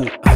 Ooh.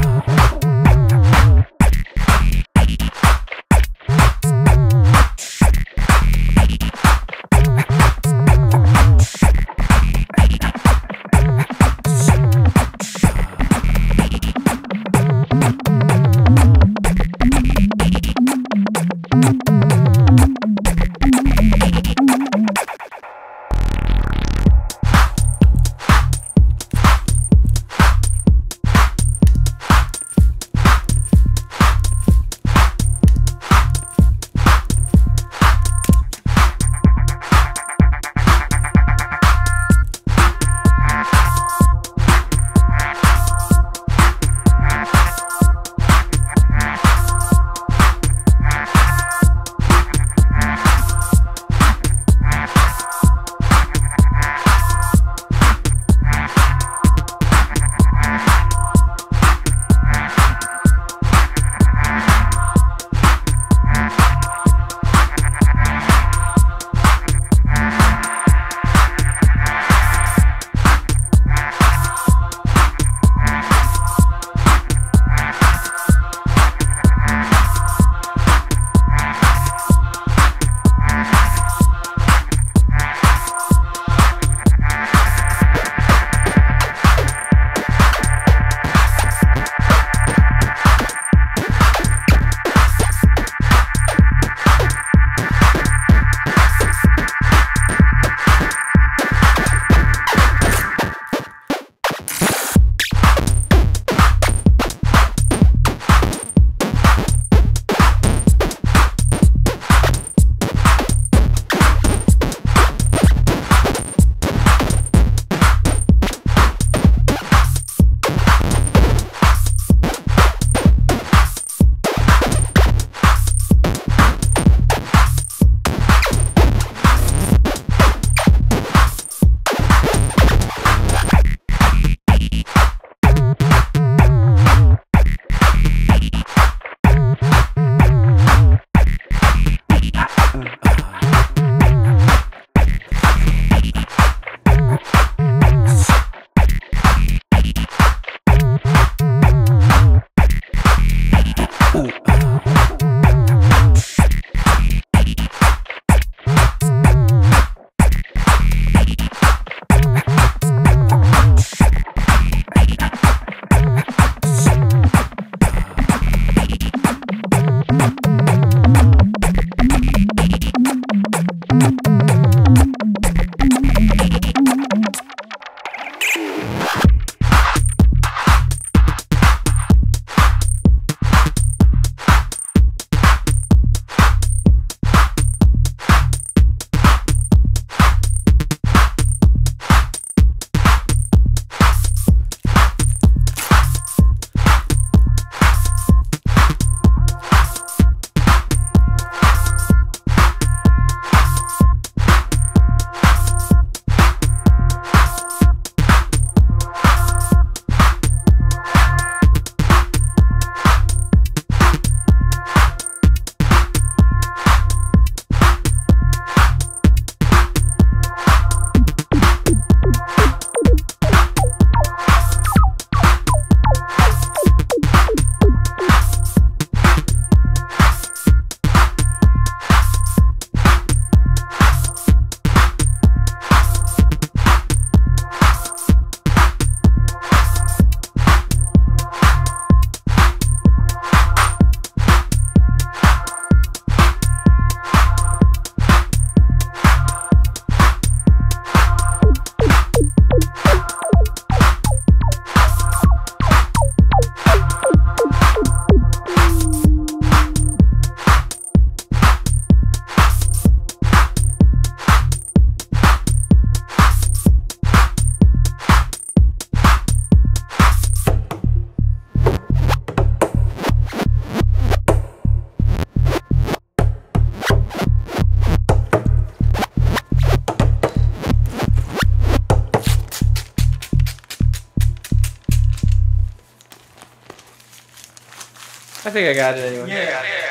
I think I got it anyway. Yeah.